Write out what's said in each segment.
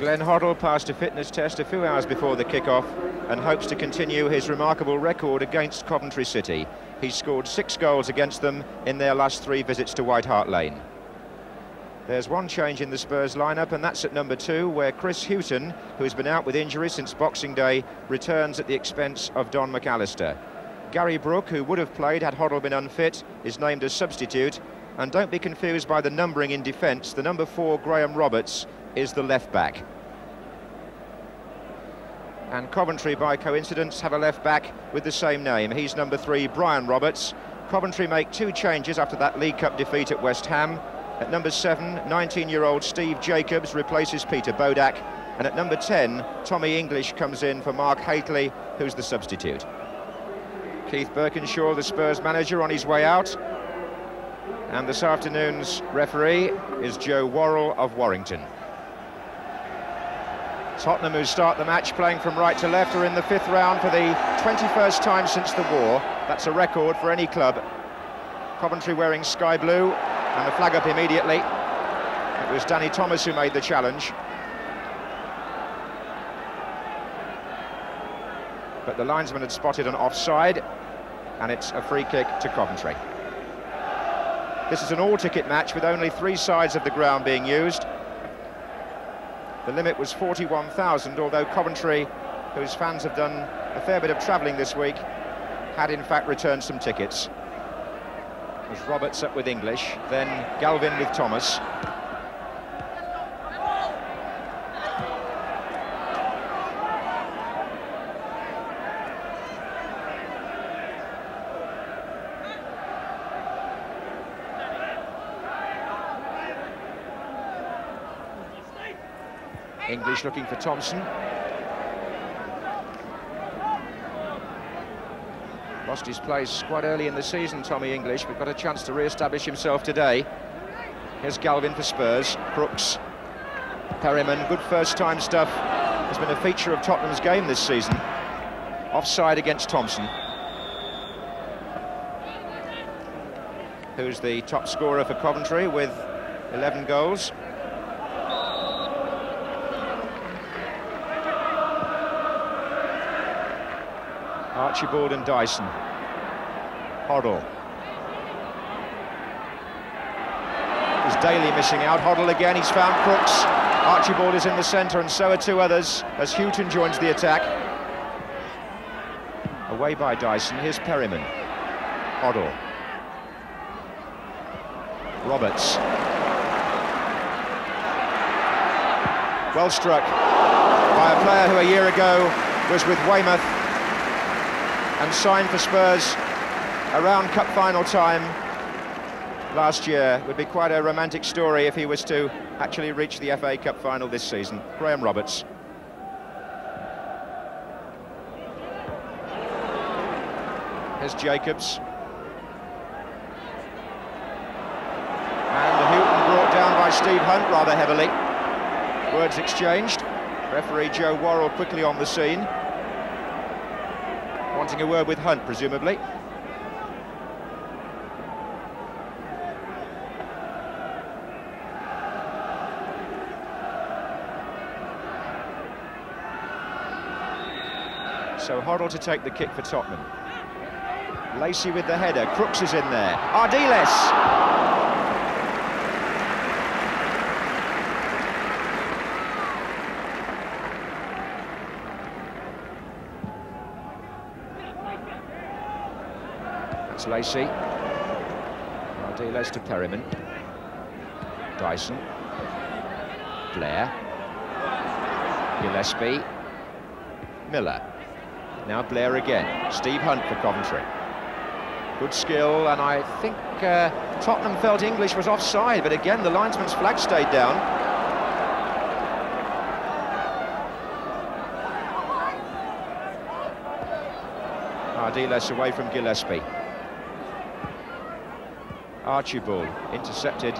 Glenn Hoddle passed a fitness test a few hours before the kick-off and hopes to continue his remarkable record against Coventry City. He's scored six goals against them in their last three visits to White Hart Lane. There's one change in the Spurs lineup, and that's at number two, where Chris Hughton, who has been out with injury since Boxing Day, returns at the expense of Don McAllister. Gary Brooke, who would have played had Hoddle been unfit, is named as substitute. And don't be confused by the numbering in defence. The number four, Graham Roberts, is the left back. And Coventry, by coincidence, have a left back with the same name. He's number three, Brian Roberts. Coventry make two changes after that League Cup defeat at West Ham. At number seven, 19-year-old Steve Jacobs replaces Peter Bodak. And at number 10, Tommy English comes in for Mark Hateley, who's the substitute. Keith Burkinshaw, the Spurs manager, on his way out. And this afternoon's referee is Joe Worrell of Warrington. Tottenham, who start the match playing from right to left, are in the fifth round for the 21st time since the war. That's a record for any club. Coventry wearing sky blue, and the flag up immediately. It was Danny Thomas who made the challenge. But the linesman had spotted an offside, and it's a free kick to Coventry. This is an all-ticket match with only three sides of the ground being used. The limit was 41,000, although Coventry, whose fans have done a fair bit of travelling this week, had in fact returned some tickets. It Roberts up with English, then Galvin with Thomas. Looking for Thompson. Lost his place quite early in the season, Tommy English, but got a chance to re-establish himself today. Here's Galvin for Spurs, Crooks, Perryman, good first-time stuff. Has been a feature of Tottenham's game this season. Offside against Thompson. Who's the top scorer for Coventry with 11 goals. Archibald and Dyson. Hoddle. Is Daly missing out. Hoddle again, he's found Crooks. Archibald is in the centre and so are two others as Hughton joins the attack. Away by Dyson, here's Perryman. Hoddle. Roberts. Well struck by a player who a year ago was with Weymouth and signed for Spurs around cup final time last year. Would be quite a romantic story if he was to actually reach the FA Cup final this season. Graham Roberts. Here's Jacobs. And the Hughton brought down by Steve Hunt rather heavily. Words exchanged. Referee Joe Worrell quickly on the scene wanting a word with Hunt, presumably. So Hoddle to take the kick for Tottenham. Lacey with the header, Crooks is in there. Ardiles It's Lacey. Ardiles to Perryman. Dyson. Blair. Gillespie. Miller. Now Blair again. Steve Hunt for Coventry. Good skill, and I think uh, Tottenham felt English was offside, but again, the linesman's flag stayed down. Ardiles away from Gillespie. Archibald intercepted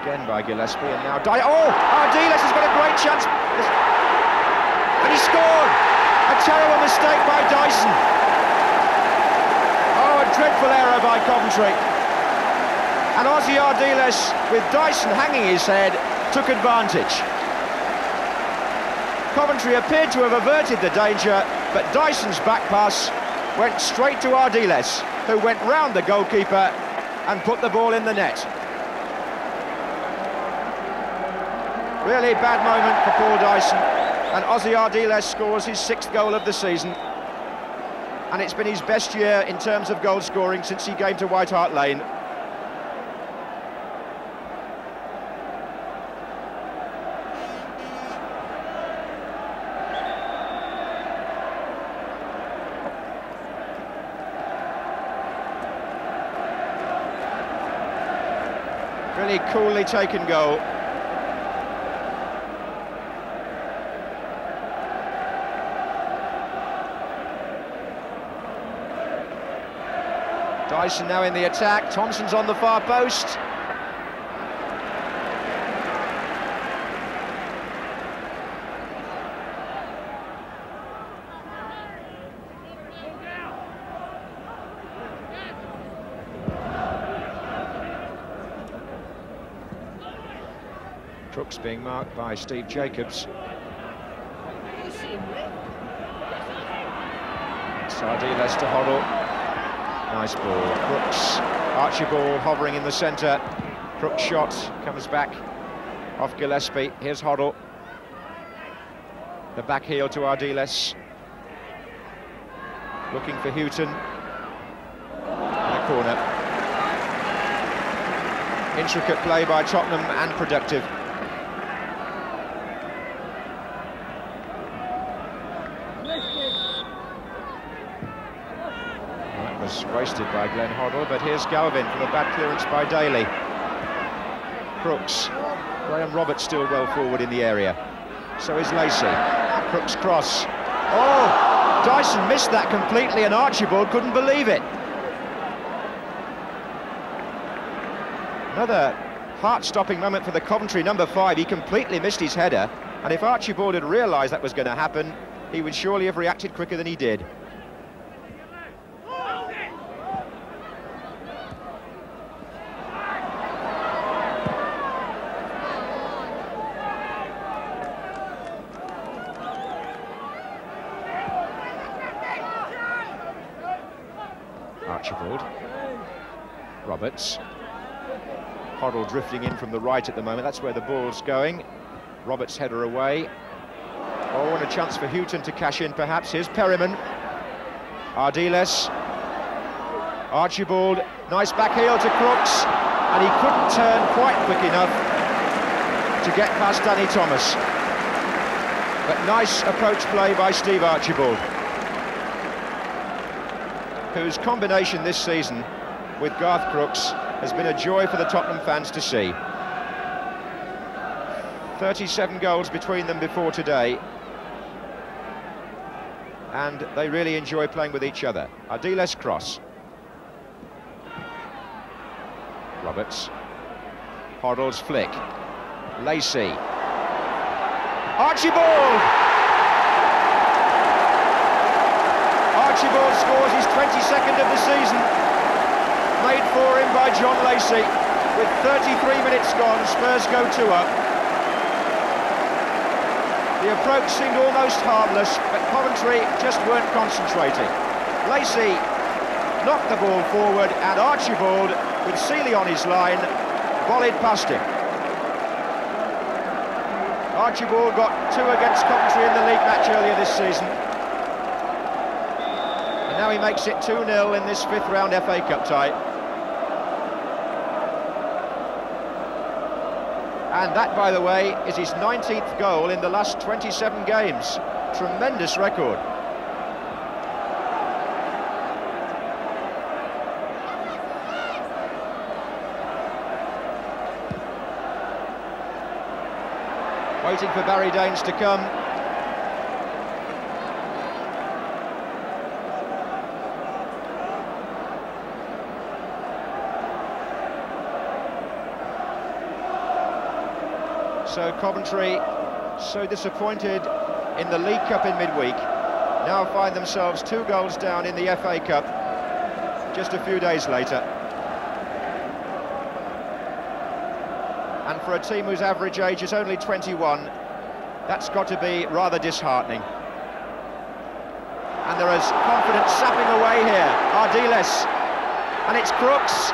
again by Gillespie and now Di oh Ardiles has got a great chance. And he scored! A terrible mistake by Dyson. Oh a dreadful error by Coventry. And Ossie Ardiles with Dyson hanging his head took advantage. Coventry appeared to have averted the danger, but Dyson's back pass went straight to Ardiles, who went round the goalkeeper and put the ball in the net. Really bad moment for Paul Dyson, and Ossie Ardiles scores his sixth goal of the season. And it's been his best year in terms of goal scoring since he came to White Hart Lane. Really coolly taken goal. Dyson now in the attack, Thompson's on the far post. Crooks being marked by Steve Jacobs. Sardiles to Hoddle. Nice ball. Crooks. Archibald hovering in the centre. Crooks shot. Comes back off Gillespie. Here's Hoddle. The back heel to Ardiles. Looking for Hughton. In the corner. Intricate play by Tottenham and productive. Was wasted by Glenn Hoddle, but here's Galvin from a bad clearance by Daly. Crooks. Graham Roberts still well forward in the area. So is Lacey. Crooks cross. Oh! Dyson missed that completely and Archibald couldn't believe it. Another heart-stopping moment for the Coventry number five. He completely missed his header. And if Archibald had realised that was going to happen, he would surely have reacted quicker than he did. Archibald. Roberts. Hoddle drifting in from the right at the moment. That's where the ball's going. Roberts header away. Oh, and a chance for Hughton to cash in, perhaps. Here's Perryman. Ardiles. Archibald. Nice back heel to Crooks. And he couldn't turn quite quick enough to get past Danny Thomas. But nice approach play by Steve Archibald whose combination this season with Garth Crooks has been a joy for the Tottenham fans to see. 37 goals between them before today. And they really enjoy playing with each other. Ardiles cross. Roberts. Hoddle's flick. Lacey. Archibald! Archibald scores his 22nd of the season, made for him by John Lacey. With 33 minutes gone, Spurs go two up. The approach seemed almost harmless, but Coventry just weren't concentrating. Lacey knocked the ball forward, and Archibald, with Sealey on his line, volleyed past him. Archibald got two against Coventry in the league match earlier this season. He makes it 2-0 in this fifth round FA Cup tie. And that, by the way, is his 19th goal in the last 27 games. Tremendous record. Waiting for Barry Daines to come. So Coventry, so disappointed in the League Cup in midweek, now find themselves two goals down in the FA Cup just a few days later. And for a team whose average age is only 21, That's got to be rather disheartening. And there is confidence sapping away here. Ardiles. And it's Crooks.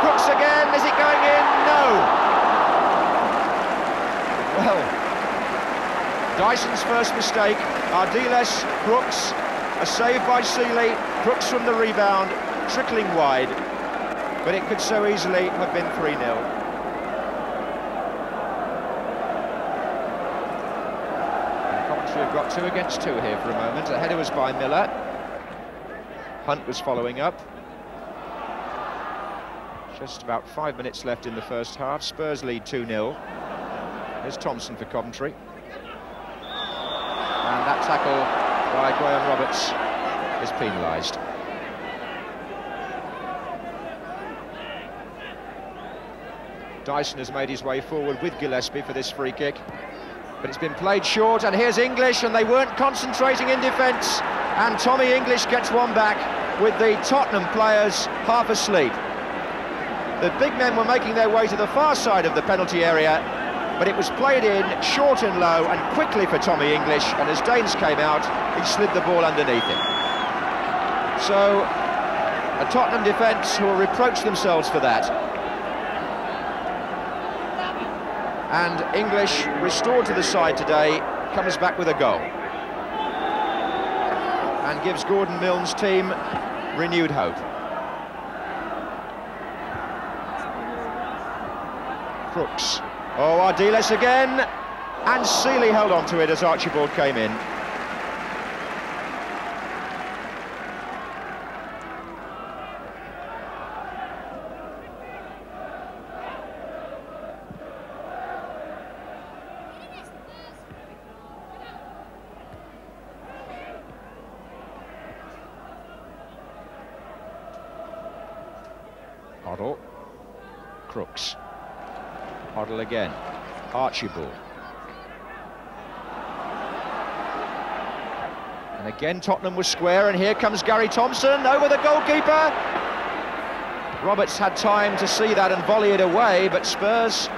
Crooks again. Is it going in? No. Well, Dyson's first mistake. Ardiles, Crooks. A save by Sealey. Crooks from the rebound. Trickling wide. But it could so easily have been 3-0. We've got two against two here for a moment. The header was by Miller. Hunt was following up. Just about five minutes left in the first half. Spurs lead 2-0. Here's Thompson for Coventry. And that tackle by Graham Roberts is penalised. Dyson has made his way forward with Gillespie for this free kick but it's been played short and here's English and they weren't concentrating in defence and Tommy English gets one back with the Tottenham players half asleep. The big men were making their way to the far side of the penalty area but it was played in short and low and quickly for Tommy English and as Daines came out he slid the ball underneath him. So a Tottenham defence who will reproach themselves for that and English, restored to the side today, comes back with a goal. And gives Gordon Milne's team renewed hope. Crooks. Oh, Ardiles again. And Sealey held on to it as Archibald came in. Crooks. Again. Archibald. And again Tottenham was square and here comes Gary Thompson over the goalkeeper. Roberts had time to see that and volley it away but Spurs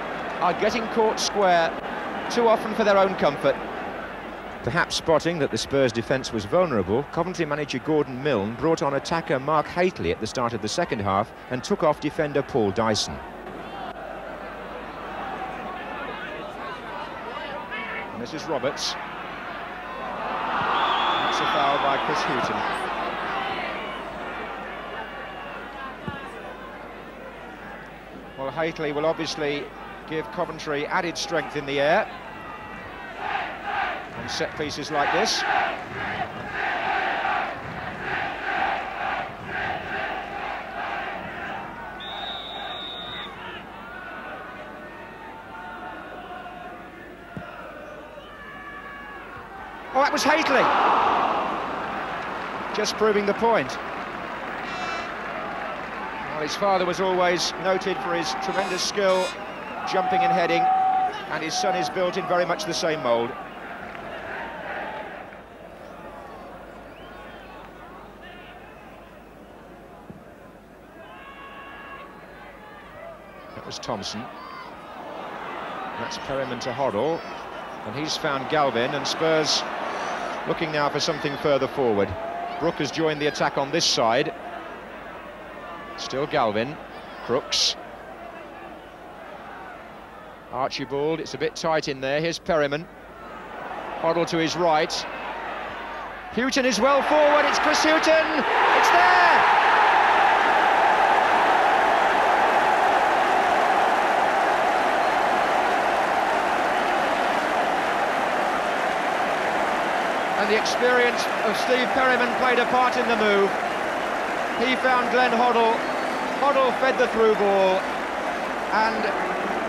are getting caught square too often for their own comfort. Perhaps spotting that the Spurs defence was vulnerable, Coventry manager Gordon Milne brought on attacker Mark Hateley at the start of the second half and took off defender Paul Dyson. This is Roberts. That's a foul by Chris Hughton. Well, Hateley will obviously give Coventry added strength in the air on set pieces like this. That was Hateley. Just proving the point. Well, his father was always noted for his tremendous skill, jumping and heading, and his son is built in very much the same mould. That was Thompson. That's Perryman to Hoddle. And he's found Galvin, and Spurs looking now for something further forward. Brooke has joined the attack on this side. Still Galvin. Crooks. Archibald, it's a bit tight in there. Here's Perryman. Hoddle to his right. Hughton is well forward. It's Chris Hughton. It's there. The experience of Steve Perryman played a part in the move. He found Glenn Hoddle, Hoddle fed the through ball, and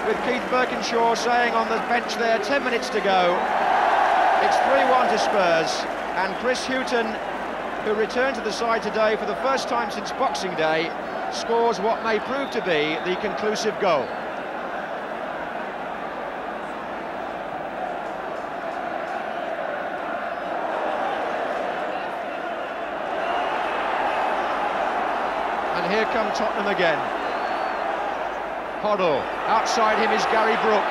with Keith Burkinshaw saying on the bench there, 10 minutes to go, it's 3-1 to Spurs, and Chris Hughton, who returned to the side today for the first time since Boxing Day, scores what may prove to be the conclusive goal. Tottenham again. Hoddle, outside him is Gary Brooke,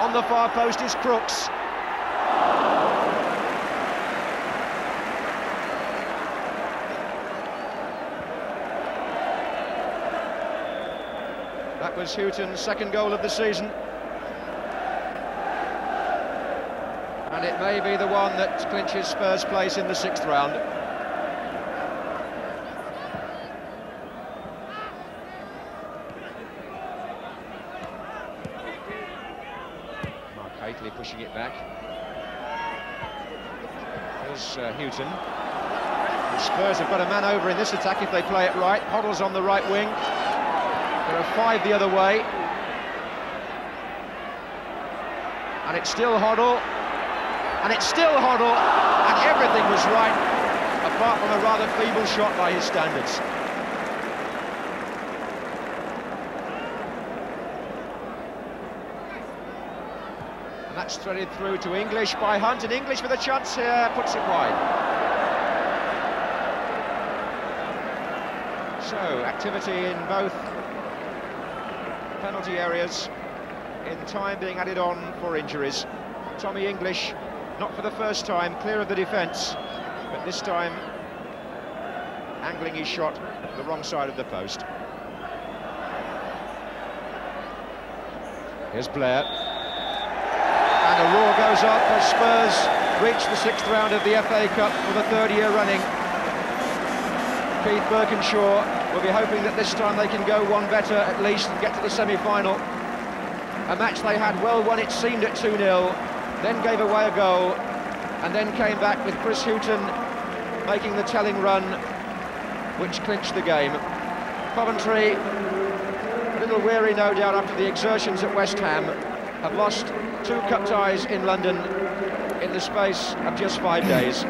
on the far post is Crooks. That was Hughton's second goal of the season. And it may be the one that clinches Spurs' place in the sixth round. Pushing it back. Here's uh, Hughton. The Spurs have got a man over in this attack if they play it right. Hoddle's on the right wing. There are five the other way. And it's still Hoddle. And it's still Hoddle. And everything was right, apart from a rather feeble shot by his standards. That's threaded through to English by Hunt, and English with a chance here puts it wide. So, activity in both penalty areas, in time being added on for injuries. Tommy English, not for the first time, clear of the defence, but this time angling his shot the wrong side of the post. Here's Blair. Up as Spurs reach the sixth round of the FA Cup for the third year running. Keith Burkinshaw will be hoping that this time they can go one better at least and get to the semi-final. A match they had well won, it seemed, at 2-0, then gave away a goal, and then came back with Chris Hughton making the telling run, which clinched the game. Coventry, a little weary no doubt after the exertions at West Ham, have lost two cup ties in London in the space of just five days.